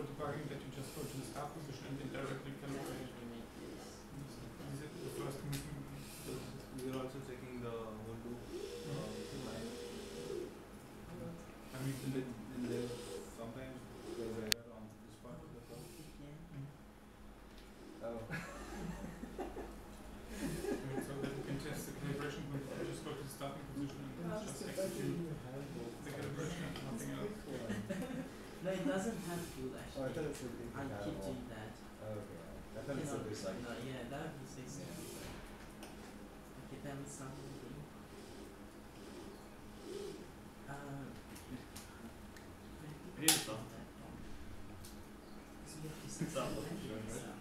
for debugging that you just go to the start position and then directly can operate. This is the first meeting? So we are also checking the whole loop. Uh, I mean, in the, in there, sometimes there's error on this part of the. Mm. Oh. it doesn't have food actually. Oh, I thought it be I keep doing that. Oh, okay. I would be like. No, yeah, that would be six. Yeah. Okay, then uh, something. Uh, Here's something. Something.